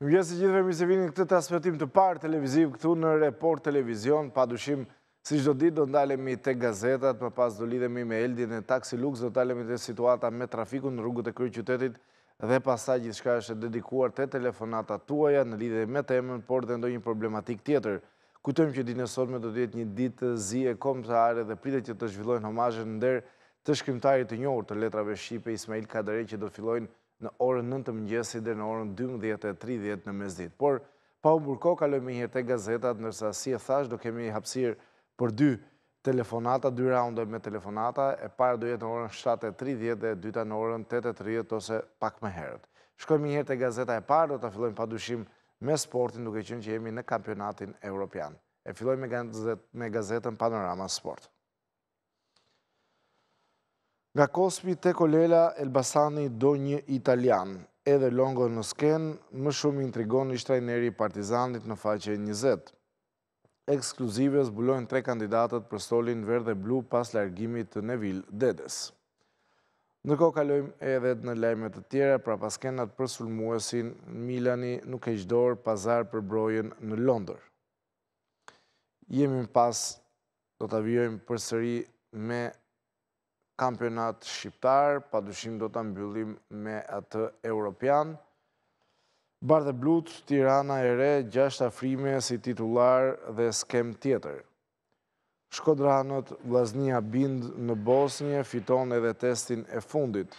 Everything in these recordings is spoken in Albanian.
Mirëmëngjes të gjithëve, mirë se vini në këtë transmetim të parë televiziv këtu në Report Televizion. Padyshim, si çdo ditë do ndalemi te gazetat, më pas do lidhemi me Eldin e Taxi Lux, do ndalemi te situata me trafikun në rrugët e kryeqytetit dhe pastaj gjithçka është dedikuar te telefonatat tuaja në lidhje me temën, por dhe ndonjë problematikë tjetër. Kujtojmë që ditën e sotme do të jetë një ditë zie kombëtare dhe pritet që të zhvillohen homazhe në nder të shkrimtarit të njohur të letrave shqipe Ismail Kadare që do fillojnë në orën nëntë të mëngjesit dhe në orën 12.30 në mesditë. Por, pa humbur kohë, kaloj menjëherë te gazetat, ndërsa siç e thashë, do kemi hapësirë për dy telefonata, dy raunde me telefonata, e para do jetë në orën 7.30 dhe e dyta në orën 8.30 ose pak më herët. Shkoj menjëherë te gazeta e parë, do ta fillojmë padyshim me sportin duke qenë që jemi në kampionatin Europian. E fillojmë me gazetën Panorama Sport. Nga Kozmi te Kolela, Elbasani do një italian, edhe Longo në skenë, më shumë intrigon ish-trajneri i Partizanit në faqe 20. Ekskluzive zbulohen tre kandidatët për stolin verdheblu pas largimit të Nevil Dedes. Ndërkohë kalojmë edhe në lajme të tjera, prapaskenat për sulmuesin, Milani nuk heq dorë, pazar për Brojën në Londër. Jemi më pas, do ta vijojmë përsëri me kampionat shqiptar, padyshim do ta mbyllim me atë europian. Bardheblutë, Tirana e re, gjashtë afrime si titullar dhe skemë tjetër. Shkodranët, Vllaznia bind në Bosnje, fiton edhe testin e fundit.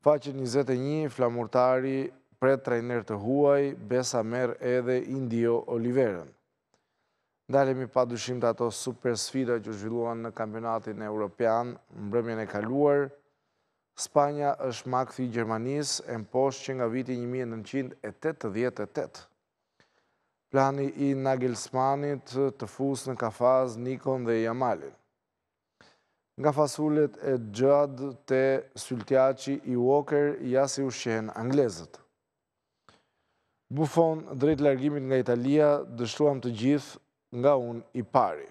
Faqe njëzet e një, Flamurtari pret trajner të huaj, Besa merr edhe Indio Oliverën. Ndalemi padyshim te ato supersfida që u zhvilluan në kampionatin europian mbrëmjen e kaluar. Spanja është makthi i Gjermanisë e mposht që nga viti një mijë e nëntëqind e tetëdhjetë e tetë. Plani i Nagelsmanit të fusë në kafaz Nikon dhe Jamalin. Nga fasulet e Xhad te sultjaçi i Walker, ja si ushqehen anglezët. Buffon drejt largimit nga Italia dështuam të gjithë nga unë i pari.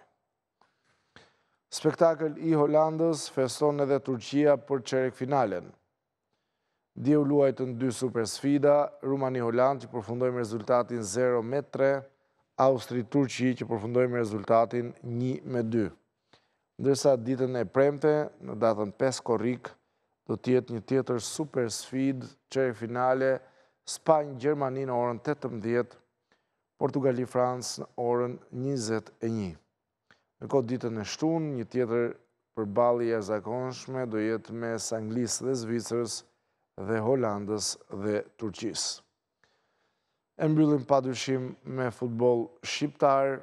Spektakël i Holandës feston edhe Turqia për çerekfinalen. Dje u luajtën dy supersfida, Rumani-Holandë që përfundoi me rezultatin 0 me 3, Austri-Turqi që përfundoi me rezultatin 1 me 2. Ndërsa ditën e premte, në datën 5 korrik, do të jetë një tjetër supersfidë, çerekfinale, Spanjë, Gjermani në orën 18, Portugali, Francë në orën 21. Ndërkohë ditën e shtunë, një tjetër përballje e zakonshme do jetë mes Anglisë dhe Zvicrës dhe Holandës dhe Turqisë. E mbyllim padyshim me futboll shqiptar.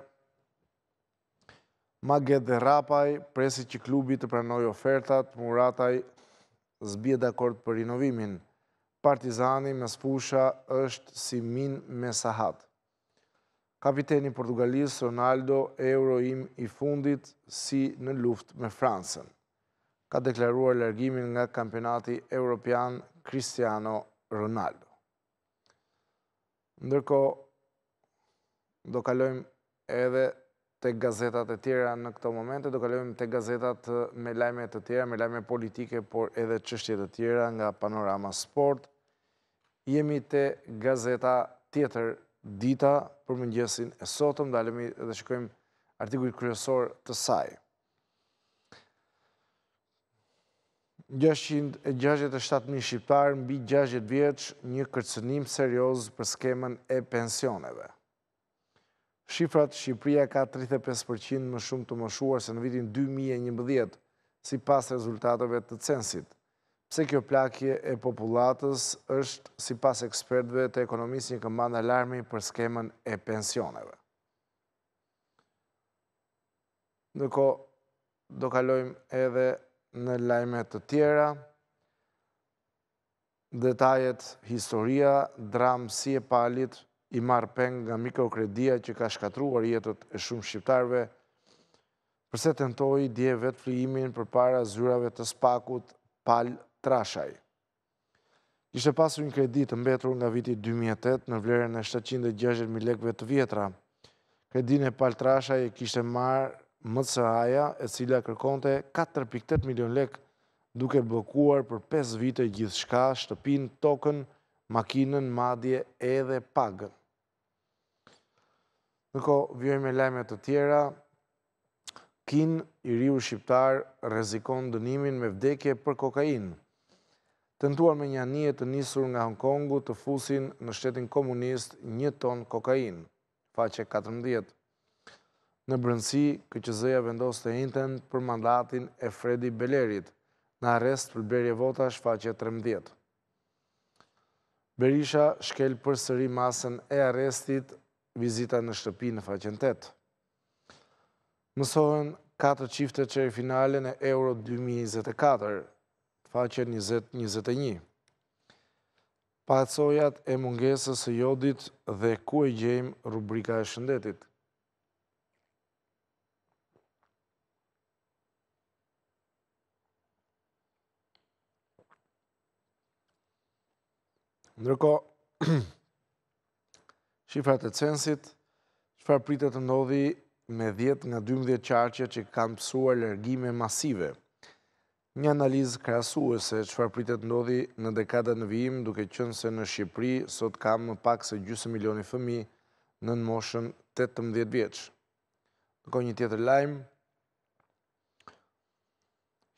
Maget dhe Rrapaj presin që klubi të pranojë ofertat, Murataj s'bie dakord për rinovimin. Partizani mesfusha është si minë me sahat. Kapiteni i Portugalisë, Ronaldo, euro im i fundit si në luftë me Francën. Ka deklaruar largimin nga kampionati Europian Cristiano Ronaldo. Ndërkohë, do kalojmë edhe tek gazetat e tjera në këto momente. Do kalojmë tek gazetat me lajme të tjera, me lajme politike, por edhe çështje të tjera nga Panorama Sport. Jemi te gazeta tjetër Dita për mëngjesin e sotëm, ndalemi dhe shikojmë artikuj kryesorë të saj. 667.000 shqiptarë mbi 60 vjeç një kërcënim serioz për skemën e pensioneve. Shifrat, Shqipëria ka tridhjetë e pesë për qind më shumë të moshuar se në vitin dy mijë e njëmbëdhjetë, sipas rezultateve të censit. Pse kjo plakje e popullatës është, sipas ekspertëve të ekonomisë një këmbanë alarmi për skemën e pensioneve. Ndërkohë, do kalojmë edhe në lajme të tjera. Detajet, Historia, dramë si e Palit, i marrë peng nga mikrokredia që ka shkatërruar jetët e shumë shqiptarëve, përse tentoi dje vetëflijimin përpara zyrave të SPAK-ut Pal Trashaj. Kishte pasur një kredi të mbetur nga viti 2008 në vlerën e 760.000 lekëve të vjetra. Kredinë e Pal Trashaj e kishte marrë MCA-ja e cila kërkonte 4.8 milion lekë duke bllokuar për pesë vite gjithçka, shtëpinë, tokën, makinën, madje edhe pagën. Ndërkohë, vijoj me lajme të tjera, Kinë, i riu shqiptar, rrezikon dënimin me vdekje për kokainë. Tentuan me një anije të nisur nga Hong Kongu të fusin në shtetin komunist një ton kokainë. faqe 14. Në brendësi, KQZ-ja vendos të enjten për mandatin e Fredi Belerit, në arrest për blerje votash faqe 13. Berisha shkel përsëri masën e arrestit, vizita në shtëpi në faqen 8. Mësohen 4 çiftet çerekfinale në Euro 2024, faqe 20-21. Pasojat e mungesës së jodit dhe ku e gjejmë rubrika e shëndetit. Ndërkohë, shifrat e censit, çfarë pritet të ndodhë me 10 nga 12 qarqe që kanë pësuar largime masive. Një analizë krahasuese çfarë pritet të ndodhë në dekadat në vijim duke qenë se në Shqipëri sot ka më pak se gjysmë milioni fëmijë nën moshën tetëmbëdhjetë vjeç. Ndërkohë një tjetër lajm,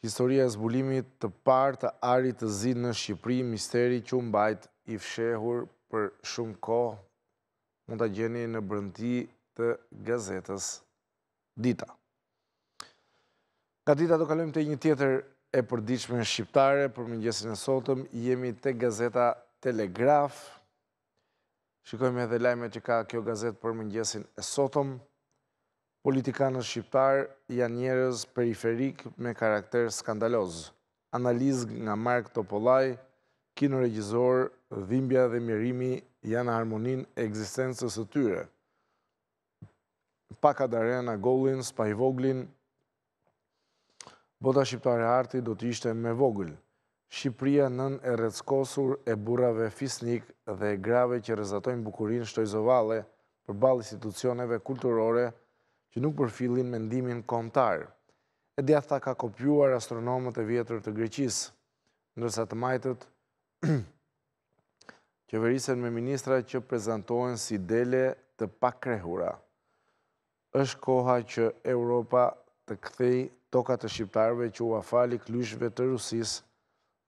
Historia e zbulimit të parë të arit të zi në Shqipëri, misteri që u mbajt i fshehur për shumë kohë, mund ta gjeni në brendi të gazetës dita. Nga dita do kalojmë te një tjetër e përditshme shqiptare për mëngjesin e sotëm, jemi tek gazeta Telegraf, shikojmë edhe lajmet që ka kjo gazetë për mëngjesin e sotëm, politikanët shqiptarë janë njerëz periferikë me karakter skandaloz, analizë nga Mark Topallaj, kinoregjizor, dhimbja dhe mjerimi janë harmonia e ekzistencës së tyre, Pa Kadarenë, Agollin, Spahivoglin, bota shqiptare e artit do të ishte më e vogël. Shqipëria nënë e rreckosur e burrave fisnikë dhe e grave që rrezatojnë bukurinë shtojzovalle përballë institucioneve kulturore që nuk përfillin mendimin kombëtar. E djathta ka kopjuar astronomët e vjetër të Greqisë, ndërsa të majtët qeverisen me ministra që prezantohen si dele të pakrehura. Është koha që Europa të kthejë tokat e shqiptarëve që ua fali klyshve të Rusisë,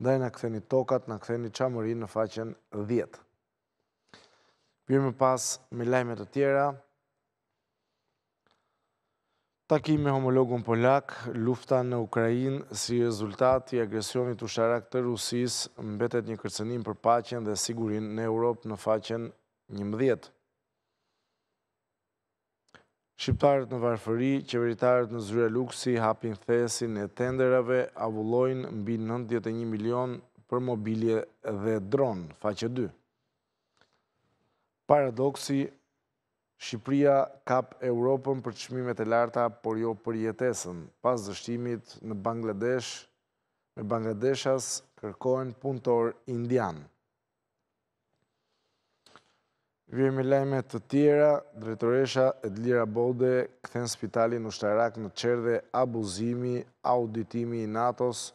ndaj na ktheni tokat, na ktheni Çamërinë në faqen 10. Vijmë më pas me lajme të tjera, Takim me homologun polak, lufta në Ukrainë si rezultat i agresionit ushtarak të Rusisë mbetet një kërcënim për paqen dhe sigurinë në Europë në faqen 11. Shqiptarët në varfëri, qeveritarët në zyra luksi hapin thesin e tenderave, avullojnë mbi 91 milion për mobilje dhe dron, faqe 2. Paradoksi, Shqipëria kap Europën për çmimet e larta por jo për jetesën, pas dështimit në Bangladesh me bangladeshas kërkohen punëtorë indianë. Vijmë me lajme të tjera, drejtoresha Edlira Bode kthen spitalin ushtarak në çerdhe abuzimi, auditimi i NATO-s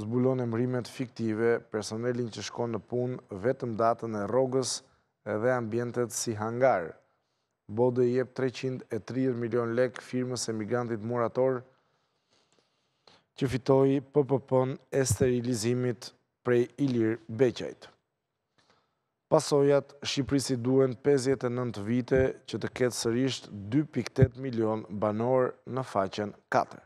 zbulon emërimet fiktive, personelin që shkon në punë vetëm datën e rrogës dhe ambientet si hangar. Bode jep treqind e tridhjetë milionë lekë firmës së emigrantit murator që fitoi PPP-në e sterilizimit prej Ilir Beqajt. Pasojat, Shqipërisë i duhen pesëdhjetë e nëntë vite që të ketë sërisht dy pikë tetë milionë banorë në faqen katër.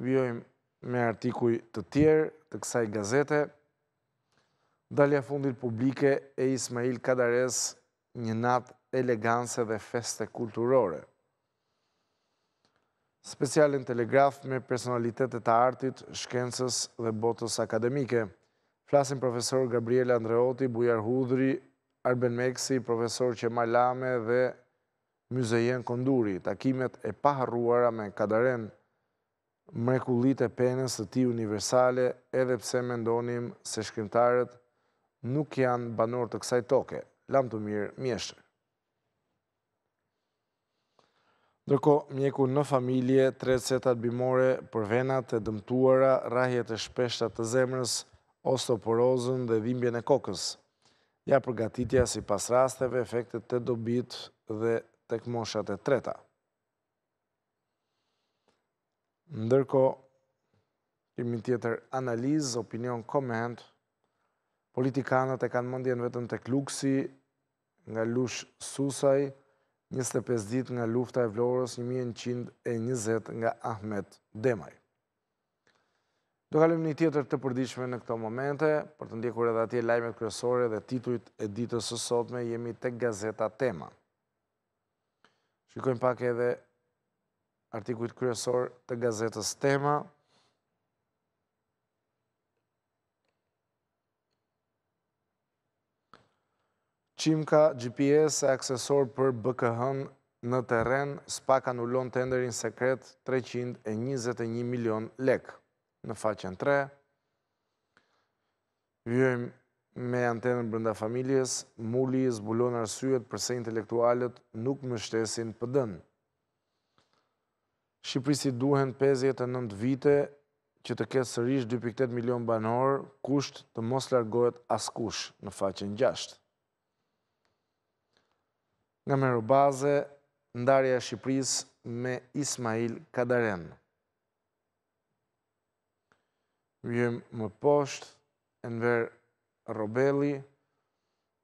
Vijojmë me artikuj të tjerë të kësaj gazete. Dalja e fundit publike e Ismail Kadares një natë elegance dhe feste kulturore. Speciale në Telegraf me personalitete të artit, shkencës dhe botës akademike. Flasin profesor Gabriel Andreoti, Bujar Hudhri, Arben Meksi, profesor Qemal Lame dhe Myzejen Konduri. Takimet e paharruara me Kadaren, mrekullitë e penës së tij universale, edhe pse mendonim se shkrimtarët nuk janë banorë të kësaj toke. Lamtumirë, mjeshtër. Ndërkohë, mjeku në familje, tre recetat bimore për venat e dëmtuara, rrahjet e shpeshta të zemrës, osteoporozën dhe dhimbjen e kokës. Ja përgatitja sipas rasteve, efektet te dobitë dhe tek moshat e treta. Ndërkohë, kemi tjetër analizë, opinion, koment. Politikanët e kanë mendjen vetëm tek luksi, nga Lush Susaj, njëzet e pesë ditë nga lufta e Vlorës një mijë e nëqind e njëzet nga Ahmet Demaj. Do kalojmë në një tjetër të përditshme në këto momente, për të ndjekur edhe atje lajmet kryesore dhe titujt e ditës së sotme jemi te gazeta Tema. Shikojmë pak edhe artikujt kryesorë të gazetës Tema, Çimka, GPS e aksesorë për BKH-në në terren, SPAK anulon tenderin sekret 321 milion lek. Në faqen 3, vijojmë me antenën brenda familjes, Muli zbulon arsyet përse intelektualët nuk mbështesin PD-në. Shqipërisë i duhen pesëdhjetë e nëntë vite që të ketë sërish dy pikë tetë milionë banorë, kusht të mos largohet askush, në faqen gjashtë. Nga Mero Baze, ndarja e Shqipërisë me Ismail Kadaren. Vijojmë më poshtë, Enver Robelli,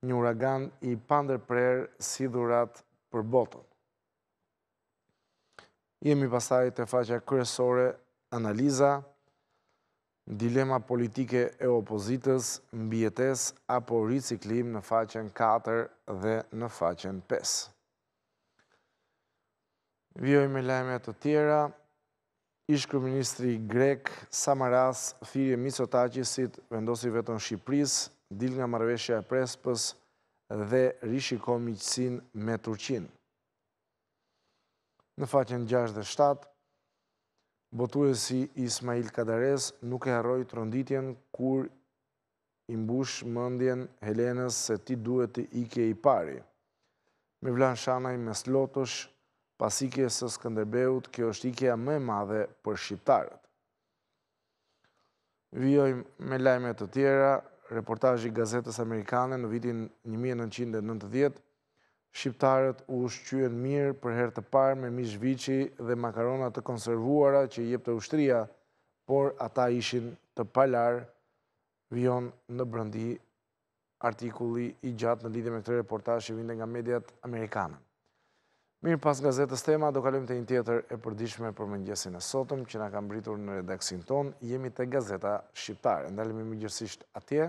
një uragan i pandërprerë si dhuratë për botën. Jemi pastaj te faqja kryesore analiza, dilema politike e opozitës, mbijetesë apo riciklim në faqen 4 dhe në faqen 5. Vijoj me lajme të tjera, Ish-kryeministri grek, Samaras, thirrje Mitsotakisit, vendosi veton Shqipërisë, dil nga marrëveshja e Prespës dhe rishiko miqësinë me Turqinë. Në faqen gjashtë dhe shtatë, botuesi i Ismail Kadaresë nuk e harroj tronditjen kur i mbush mendjen Helenës se ti duhet të ikje i pari. Mevlan Shanaj mes lotësh, pas ikjes së Skënderbeut, kjo është ikja më e madhe për shqiptarët. Vijoj me lajme të tjera, reportazhi i gazetës amerikane në vitin 1990, Shqiptarët u ushqyen mirë për herë të parë me mish viçi dhe makarona të konservuara që i jepte ushtria, por ata ishin të palarë, vijon në brendi artikulli i gjatë në lidhje me këtë reportazh që vinte nga mediat amerikane. Mirë pas gazetës Tema, do kalojmë te një tjetër e përditshme për mëngjesin e sotëm, që na ka mbërritur në redaksinë tonë, jemi te Gazeta Shqiptare. Ndalemi më gjerësisht atje,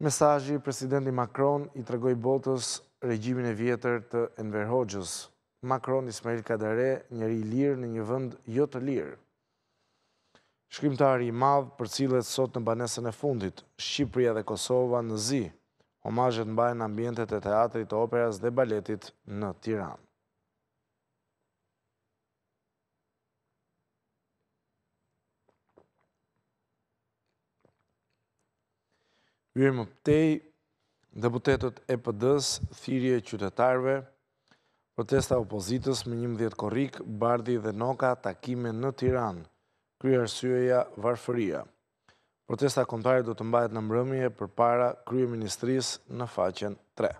Mesazhi, presidenti Macron i tregoi botës regjimin e vjetër të Enver Hoxhës. Macron Ismail Kadare, njeri i lirë në një vend jo të lirë. Shkrimtari i madh përcillet sot në banesën e fundit, Shqipëria dhe Kosova në zi. Homazhet mbahen në ambientet e Teatrit të Operas dhe Baletit në Tiranë. Vijojmë më tej, deputetët e PD-së, thirje qytetarëve, protesta e opozitës më 11 korrik, Bardhi dhe Noka takime në Tiranë, kryearsyeja varfëria. Protesta kombëtare do të mbahet në mbrëmje përpara Kryeministrisë në faqen 3.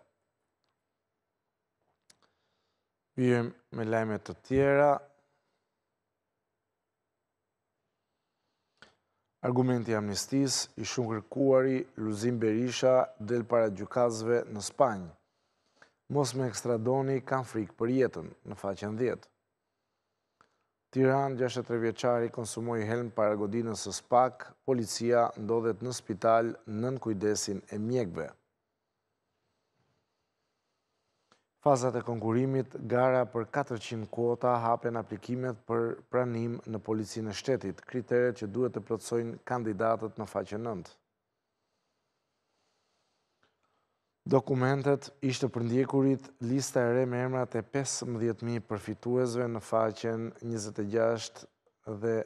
Vijojmë me lajme të tjera. Argumenti i amnistisë, i shumëkërkuari, Lulzim Berisha, del para gjykatësve në Spanjë. Mos më ekstradoni, kam frikë për jetën, në faqen 10. Tiranë, 63-vjeçari, konsumoi helm para godinës së SPAK, policia ndodhet në spital nën kujdesin e mjekëve. Fazat e konkurimit, gara për 400 kuota hapen aplikimet për pranim në Policinë e Shtetit, kriteret që duhet të plotësojnë kandidatët në faqen 9. Dokumentet, ish të përndjekurit lista e re me emrat e 15.000 përfituesve në faqen 26 dhe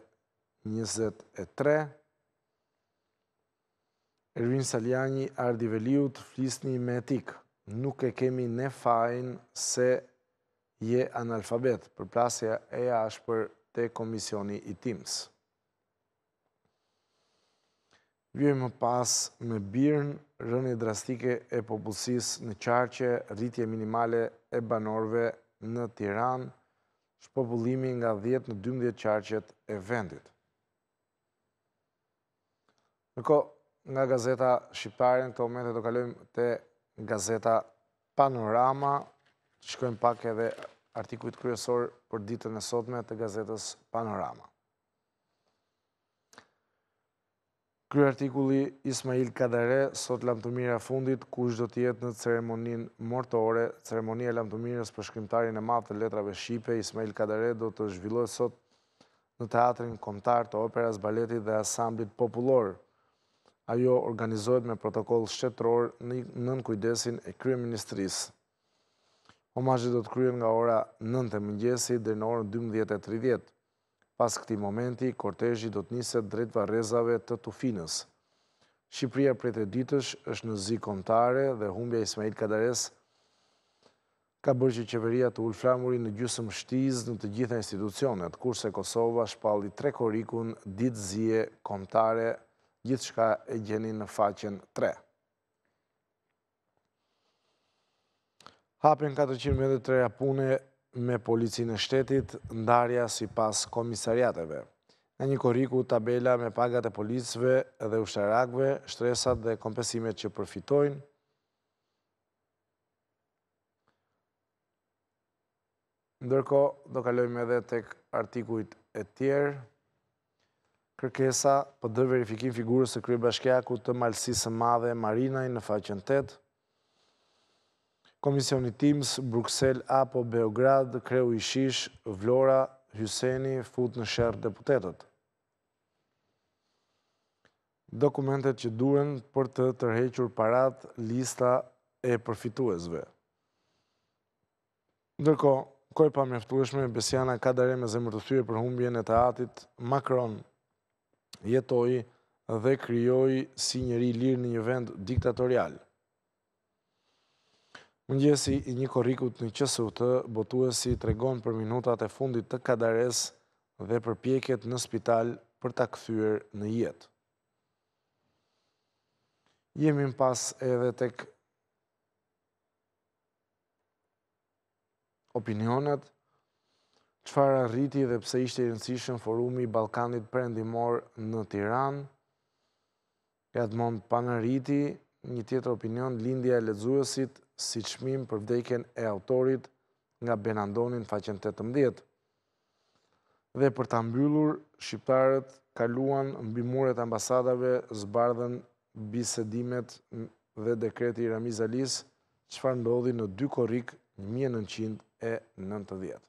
23. Ervin Salianji Ardi Veliut flisni me etikë nuk e kemi ne fajin se je analfabet përplasja e ashpër te komisioni i TIMS vijoj më pas me BIRN rënie drastike e popullsisë në qarqe rritje minimale e banorëve në Tiranë shpopullimi nga dhjetë në dymbëdhjetë qarqet e vendit. Ndërkohë, nga gazeta Shqiptare, në këto momente do kalojmë te gazeta Panorama, të shikojmë pak edhe artikujt kryesor për ditën e sotme të gazetës Panorama. Kryeartikulli Ismail Kadare, sot lamtumira e fundit, kush do të jetë në ceremoninë mortore, ceremonia e lamtumirës për shkrimtarin e madh të letrave shqipe, Ismail Kadare do të zhvillohet sot në Teatrin Kombëtar të Operas, Baletit dhe Ansamblit Popullor. Ajo organizohet me protokoll shtetëror nën kujdesin e Kryeministrisë. Homazhet do të kryhen nga ora 9 e mëngjesit deri në orën 12:30. Pas këtij momenti, kortezhi do të niset drejt varrezave të Tufinës. Shqipëria prej dy ditësh është në zi kombëtare dhe humbja e Ismail Kadaresë ka bërë që qeveria të ulë flamurin në gjysmë shtizë në të gjitha institucionet, kurse Kosova shpalli tre korrikun ditë zie kombëtare gjithçka e gjeni në faqen tre. Hapen katërqind vende të reja pune me policinë e shtetit, ndarja sipas komisariateve. Nga një korriku tabela me pagat e policëve dhe ushtarakëve, shtesat dhe kompensimet që përfitojnë, Ndërkohë, do kalojmë edhe tek artikujt e tjerë. Kërkesa për verifikim figurës së kryebashkiakut të Malësisë së Madhe Marinaj në faqen 8. Komisioni TIMS, Bruksel apo Beograd, kreu i SHISH, Vlora Hyseni, fut në sherr deputetët. Dokumentet që duhen për të tërhequr paratë, lista e përfituesve. Ndërkohë, kohë e pamjaftueshme, Besiana Kadare me zemër të thyer për humbjen e të atit, Macron jetoi dhe krijoi si njeri i lirë në një vend diktatorial. Mëngjesi i një korrikut në QSUT, botuesi tregon për minutat e fundit të Kadaresë dhe përpjekjet në spital për ta këthyër në jetë. Jemi më pas edhe tek opinionet, çfarë arriti dhe pse ishte i rëndësishëm forumi i Ballkanit Perëndimor në Tiranë, Edmond Panariti, një tjetër opinion, lindja e lexuesit si çmim për vdekjen e autorit nga Ben Andoni në faqen tetëmbëdhjetë. Dhe për ta mbyllur, shqiptarët kaluan mbi muret e ambasadave, zbardhen bisedimet dhe dekreti i Ramiz Alisë, çfarë ndodhi në dy korrik një mijë e nëntëqind e nëntëdhjetë.